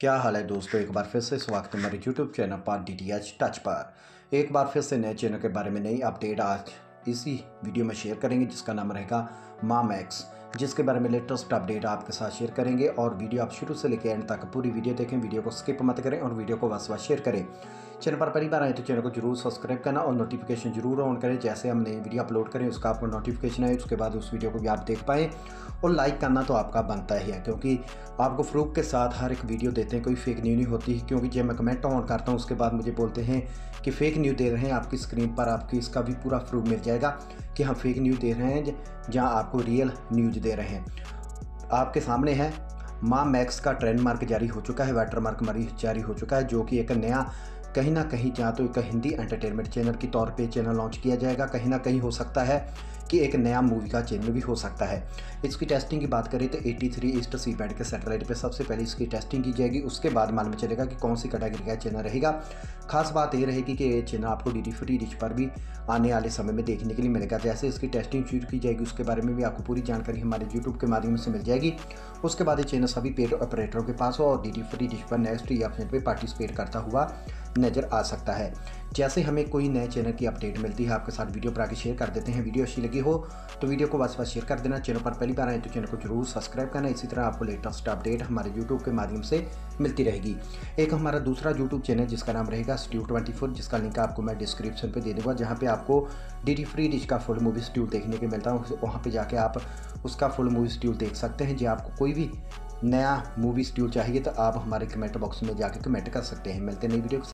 क्या हाल है दोस्तों? एक बार फिर से स्वागत है हमारे यूट्यूब चैनल पर डी टी एच टच पर। एक बार फिर से नए चैनल के बारे में नई अपडेट आज इसी वीडियो में शेयर करेंगे, जिसका नाम रहेगा मा मैक्स जिसके बारे में लेटेस्ट अपडेट आपके साथ शेयर करेंगे। और वीडियो आप शुरू से लेकर एंड तक पूरी वीडियो देखें वीडियो को स्किप मत करें और वीडियो को बस बस शेयर करें। चैनल पर पहली बार आए तो चैनल को ज़रूर सब्सक्राइब करना और नोटिफिकेशन ज़रूर ऑन करें। जैसे हम नई वीडियो अपलोड करें, उसका आपको नोटिफिकेशन आए, उसके बाद उस वीडियो को भी आप देख पाएँ और लाइक करना तो आपका बनता ही है, क्योंकि आपको प्रूफ के साथ हर एक वीडियो देते हैं, कोई फेक न्यूज़ नहीं होती, क्योंकि जब मैं कमेंट ऑन करता हूँ, उसके बाद मुझे बोलते हैं कि फेक न्यूज़ दे रहे हैं आपकी स्क्रीन पर, आपकी इसका भी पूरा प्रूफ मिल जाएगा कि हम फेक न्यूज़ दे रहे हैं, जहाँ आपको रियल न्यूज़ दे रहे हैं। आपके सामने है माँ मैक्स का ट्रेंड मार्क जारी हो चुका है वाटर मार्क जारी हो चुका है, जो कि एक नया कहीं ना कहीं जहाँ तो एक हिंदी एंटरटेनमेंट चैनल के तौर पे चैनल लॉन्च किया जाएगा, कहीं ना कहीं हो सकता है कि एक नया मूवी का चैनल भी हो सकता है। इसकी टेस्टिंग की बात करें तो 83 थ्री ईस्ट सी बैंड के सैटेलाइट पे सबसे पहले इसकी टेस्टिंग की जाएगी। उसके बाद मालूम चलेगा कि कौन सी कैटेगरी का चैनल रहेगा। खास बात ये रहेगी कि ये चैनल आपको डी डी फ्री रिच पर भी आने वाले समय में देखने के लिए मिलेगा। जैसे इसकी टेस्टिंग शुरू की जाएगी, उसके बारे में भी आपको पूरी जानकारी हमारे यूट्यूब के माध्यम से मिल जाएगी। उसके बाद ये चैनल सभी पेड ऑपरेटरों के पास हो और डी डी फ्री रिच पर नेक्स्ट ऑप्शन पर पार्टिसिपेट करता हुआ नज़र आ सकता है। जैसे हमें कोई नए चैनल की अपडेट मिलती है, आपके साथ वीडियो पर आगे शेयर कर देते हैं। वीडियो अच्छी लगी हो तो वीडियो को बस बस शेयर कर देना। चैनल पर पहली बार आए तो चैनल को ज़रूर सब्सक्राइब करना। इसी तरह आपको लेटेस्ट अपडेट हमारे यूट्यूब के माध्यम से मिलती रहेगी। एक हमारा दूसरा यूट्यूब चैनल जिसका नाम रहेगा स्ट्यू ट्वेंटी जिसका लिंक आपको मैं डिस्क्रिप्शन पर दे दूँगा, जहाँ पर आपको डी फ्री डिश का फुल मूवी स्ट्यूल देखने को मिलता है। वहाँ पर जाके आप उसका फुल मूवी स्ट्यूल देख सकते हैं। जो, आपको कोई भी नया मूवी स्ट्यूल चाहिए तो आप हमारे कमेंट बॉक्स में जाकर कमेंट कर सकते हैं। मिलते नई वीडियो